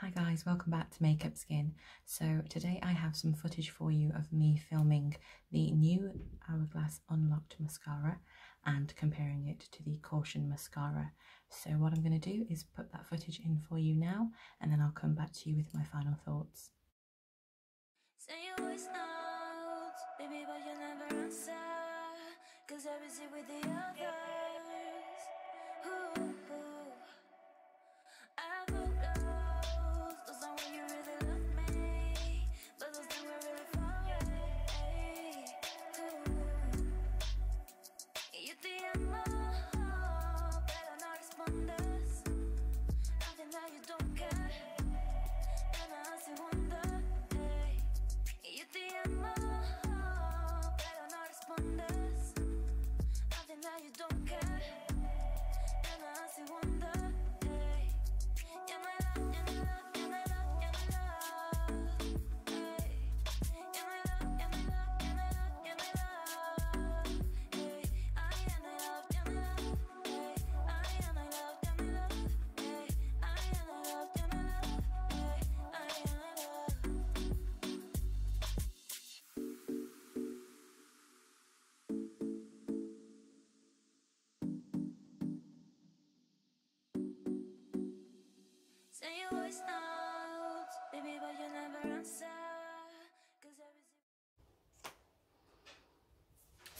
Hi guys, welcome back to Makeup Skin. So today I have some footage for you of me filming the new Hourglass Unlocked Mascara and comparing it to the Caution Mascara. So what I'm going to do is put that footage in for you now and then I'll come back to you with my final thoughts. my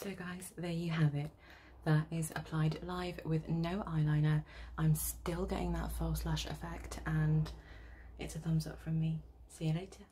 So guys, there you have it. That is applied live with no eyeliner. I'm still getting that false lash effect and it's a thumbs up from me. See you later.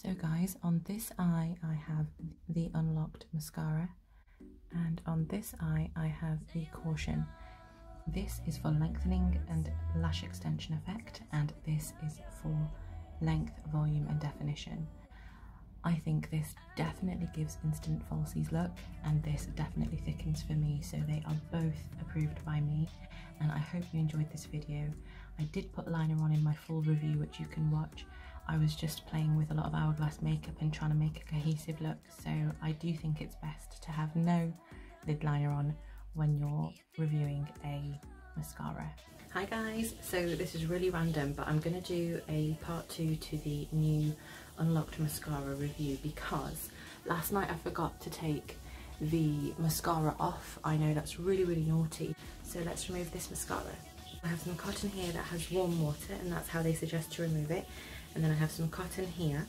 So guys, on this eye I have the Unlocked Mascara and on this eye I have the Caution. This is for lengthening and lash extension effect and this is for length, volume and definition. I think this definitely gives instant falsies look and this definitely thickens for me so they are both approved by me and I hope you enjoyed this video. I did put liner on in my full review which you can watch I was just playing with a lot of hourglass makeup and trying to make a cohesive look so I do think it's best to have no lid liner on when you're reviewing a mascara. Hi guys, so this is really random but I'm going to do a part two to the new Unlocked Mascara review because last night I forgot to take the mascara off. I know that's really really naughty so let's remove this mascara. I have some cotton here that has warm water and that's how they suggest to remove it and then I have some cotton here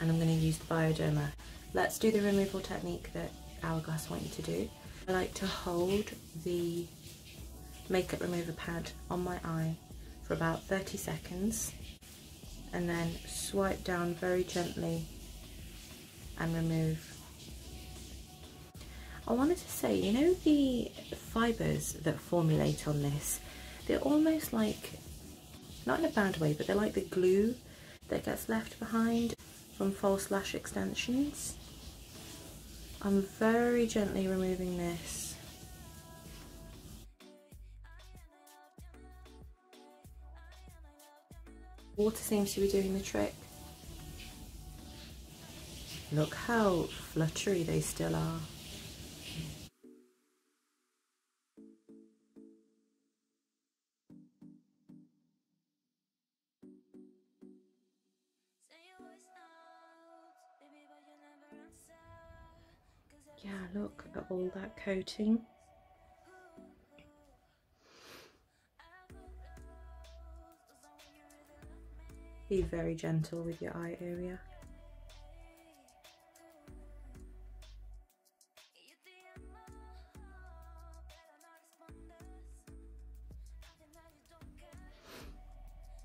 and I'm going to use the Bioderma. Let's do the removal technique that Hourglass want you to do. I like to hold the makeup remover pad on my eye for about 30 seconds and then swipe down very gently and remove. I wanted to say, you know the fibres that formulate on this, they're almost like, not in a bad way, but they're like the glue that gets left behind from false lash extensions. I'm very gently removing this. Water seems to be doing the trick. Look how fluttery they still are. Yeah, look at all that coating. Be very gentle with your eye area.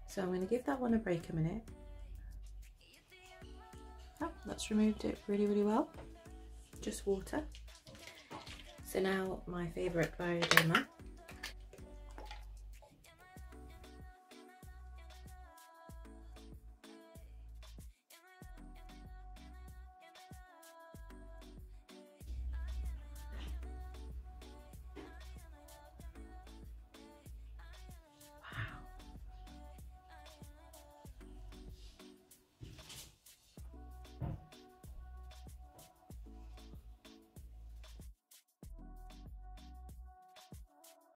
So I'm going to give that one a break a minute. Oh, that's removed it really, really well. Just water. So now my favourite Bioderma